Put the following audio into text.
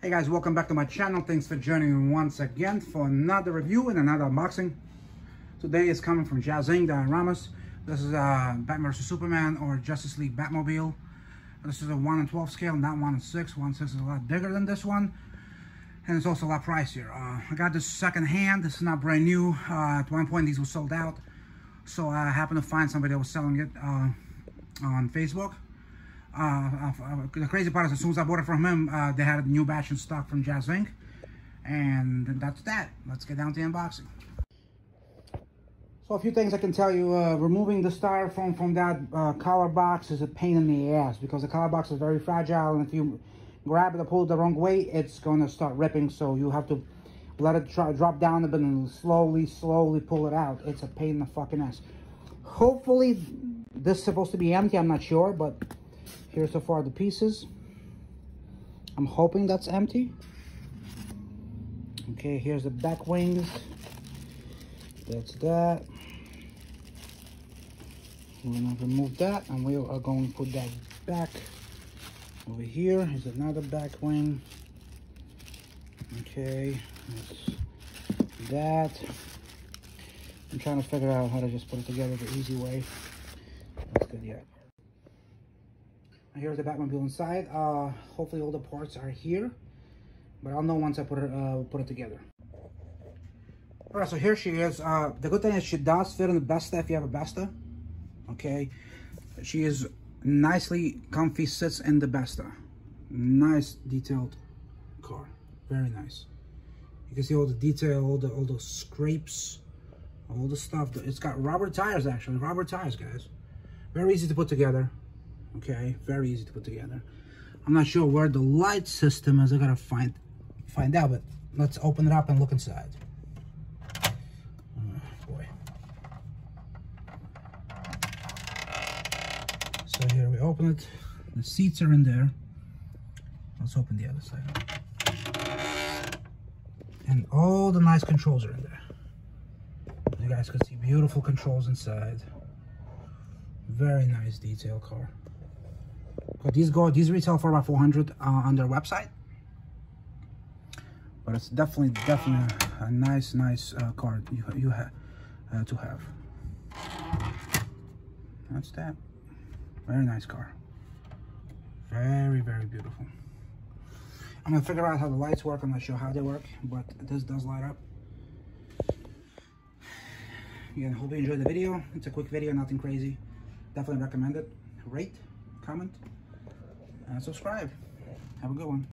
Hey guys, welcome back to my channel. Thanks for joining me once again for another review and another unboxing. Today is coming from Jazz Inc Dioramas. This is uh, Batman vs Superman or Justice League Batmobile. This is a 1 in 12 scale, not 1 in 6. 1 in 6 is a lot bigger than this one. And it's also a lot pricier. Uh, I got this second hand. This is not brand new. Uh, at one point, these were sold out. So I happened to find somebody that was selling it uh, on Facebook. Uh, uh, the crazy part is as soon as I bought it from him, uh, they had a new batch in stock from Jazz Inc. And that's that. Let's get down to the unboxing. So a few things I can tell you. Uh, removing the styrofoam from that uh, collar box is a pain in the ass because the collar box is very fragile and if you grab it or pull it the wrong way, it's going to start ripping. So you have to let it try, drop down a bit and slowly, slowly pull it out. It's a pain in the fucking ass. Hopefully this is supposed to be empty. I'm not sure, but Here's so far the pieces. I'm hoping that's empty. Okay, here's the back wings. That's that. We're gonna remove that and we are going to put that back over. Here's another back wing. Okay, that's that. I'm trying to figure out how to just put it together the easy way. That's good, yeah. Here's the Batmobile inside. Uh, hopefully all the parts are here, but I'll know once I put it uh, put it together. All right, so here she is. Uh, the good thing is she does fit in the Besta if you have a Besta. Okay, she is nicely comfy, sits in the Besta. Nice detailed car, very nice. You can see all the detail, all the all the scrapes, all the stuff. It's got rubber tires actually, rubber tires, guys. Very easy to put together okay? Very easy to put together. I'm not sure where the light system is. I gotta find find out but let's open it up and look inside. Oh, boy. So here we open it. The seats are in there. Let's open the other side. And all the nice controls are in there. You guys can see beautiful controls inside. Very nice detail car but these go these retail for about 400 uh, on their website. But it's definitely definitely a nice nice uh, card you you have uh, to have. That's that. Very nice car. Very very beautiful. I'm gonna figure out how the lights work. I'm not sure how they work, but this does light up. Again, hope you enjoyed the video. It's a quick video, nothing crazy. Definitely recommend it. Rate, comment, and subscribe. Have a good one.